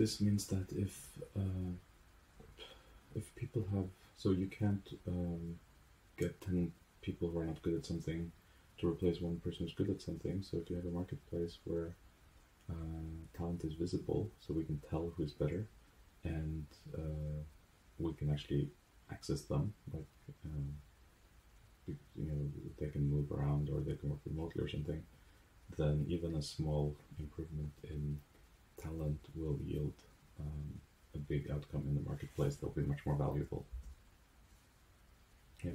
this means that if uh, if people have so you can't um, get ten people who are not good at something to replace one person who's good at something. So if you have a marketplace where uh, talent is visible, so we can tell who's better, and uh, we can actually access them, like um, you know they can move around or they can work remotely or something. Then even a small improvement in talent will yield um, a big outcome in the marketplace that will be much more valuable. Yeah.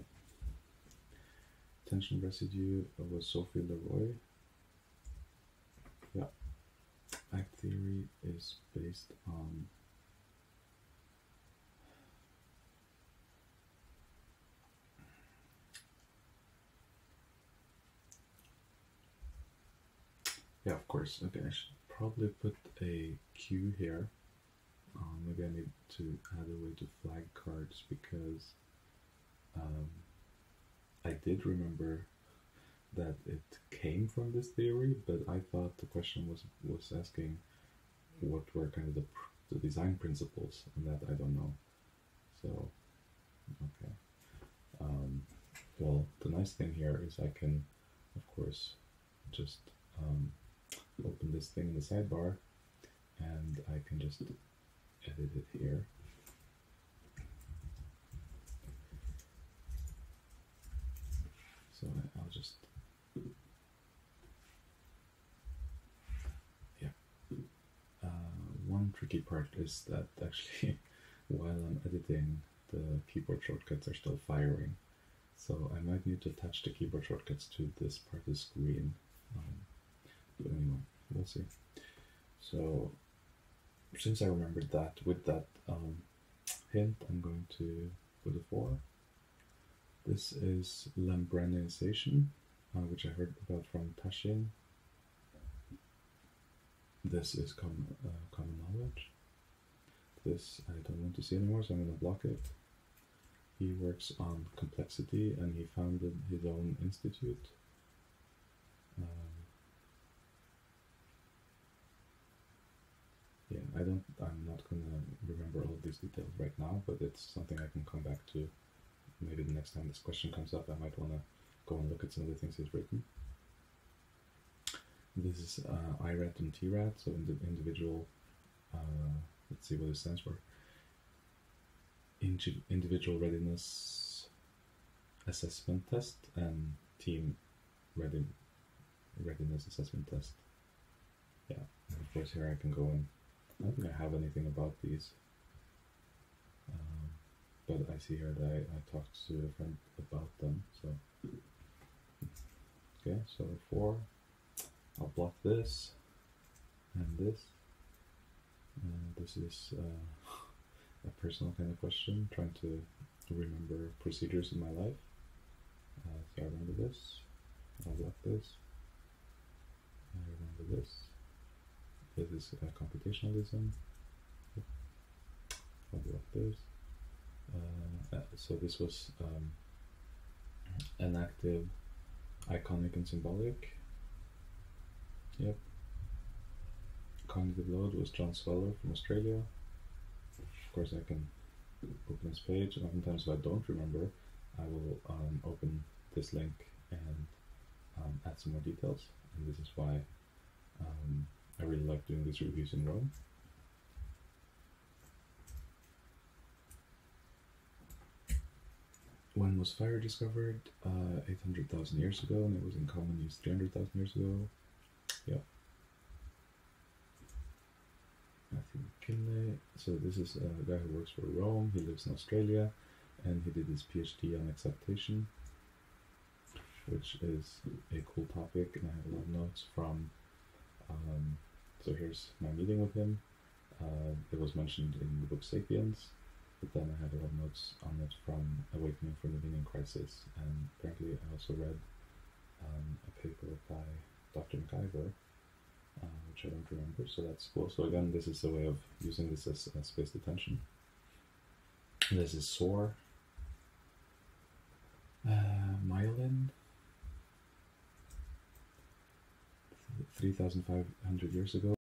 Tension residue was Sophie Leroy. Yeah. Act theory is based on Yeah, of course. Okay, I should probably put a Q here. Um, maybe I need to add a way to flag cards because um, I did remember that it came from this theory, but I thought the question was was asking what were kind of the, the design principles, and that I don't know. So, okay. Um, well, the nice thing here is I can, of course, just um, open this thing in the sidebar, and I can just edit it here. So I'll just yeah. Uh, one tricky part is that actually, while I'm editing, the keyboard shortcuts are still firing. So I might need to attach the keyboard shortcuts to this part of the screen. Um, but anyway, we'll see. So since I remembered that, with that um, hint, I'm going to put a 4. This is Lambrenization, uh, which I heard about from Tashin. This is common, uh, common knowledge. This I don't want to see anymore, so I'm going to block it. He works on complexity and he founded his own institute. Um, I don't. I'm not gonna remember all of these details right now, but it's something I can come back to. Maybe the next time this question comes up, I might want to go and look at some of the things he's written. This is uh, IRAT and TRAT, so indi- individual. Uh, let's see what it stands for. Indi- individual readiness assessment test and team ready readiness assessment test. Yeah, and of course here I can go and I don't think I have anything about these. Um, but I see here that I, I talked to a friend about them, so okay, so four. I'll block this and this. Uh, this is uh, a personal kind of question, trying to remember procedures in my life. Uh, so I remember this. I'll block this. I remember this. This is uh, computationalism. I'll this. Uh, uh, so this was um, enactive, iconic and symbolic. Yep. Cognitive load was John Sweller from Australia. Of course, I can open this page, and oftentimes if I don't remember, I will um, open this link and um, add some more details. And this is why um, I really like doing these reviews in Roam. When was fire discovered? Uh, 800,000 years ago, and it was in common use 300,000 years ago. Yep. Matthew McKinley. So this is a guy who works for Roam. He lives in Australia, and he did his PhD on exaptation, which is a cool topic. And I have a lot of notes from. Um, so here's my meeting with him. Uh, it was mentioned in the book *Sapiens*, but then I had a lot of notes on it from *Awakening from the Meaning Crisis*, and apparently I also read um, a paper by Dr. McIver uh, which I don't remember, so that's cool. So again, this is a way of using this as, as spaced attention. This is SOAR. Uh, myelin. 3,500 years ago.